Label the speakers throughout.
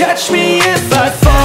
Speaker 1: catch me if I fall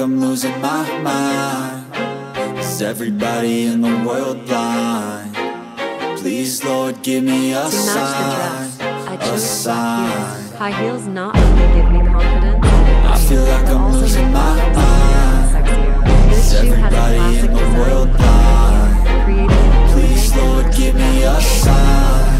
Speaker 1: I'm losing my mind. Is everybody in the world blind? Please, Lord, give me a
Speaker 2: To match the
Speaker 1: sign.
Speaker 2: dress, I
Speaker 1: A
Speaker 2: chose
Speaker 1: sign.
Speaker 2: heels. High heels not only give me confidence,
Speaker 1: I feel like I'm losing my mind. Is
Speaker 2: shoe has a
Speaker 1: everybody in the
Speaker 2: design,
Speaker 1: world blind? Please, Lord, give me a sign. A sign
Speaker 3: I